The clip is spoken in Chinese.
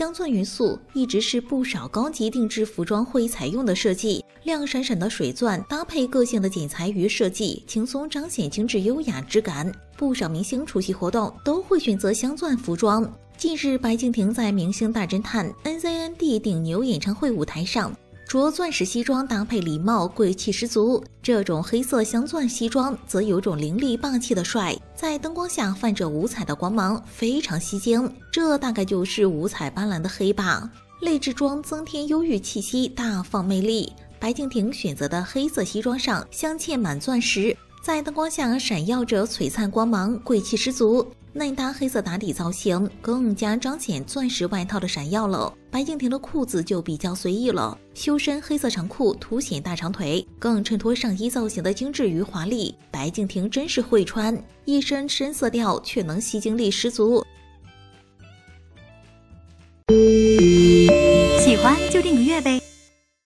镶钻元素一直是不少高级定制服装会采用的设计，亮闪闪的水钻搭配个性的剪裁与设计，轻松彰显精致优雅之感。不少明星出席活动都会选择镶钻服装。近日，白敬亭在《明星大侦探》N Z N D 顶牛演唱会舞台上。着钻石西装搭配礼帽，贵气十足。这种黑色镶钻西装则有种凌厉霸气的帅，在灯光下泛着五彩的光芒，非常吸睛。这大概就是五彩斑斓的黑吧。内置装增添忧郁气息，大放魅力。白敬亭选择的黑色西装上镶嵌满钻石，在灯光下闪耀着璀璨光芒，贵气十足。内搭黑色打底造型，更加彰显钻石外套的闪耀了。白敬亭的裤子就比较随意了，修身黑色长裤凸显大长腿，更衬托上衣造型的精致与华丽。白敬亭真是会穿，一身深色调却能吸睛力十足。喜欢就订个阅呗。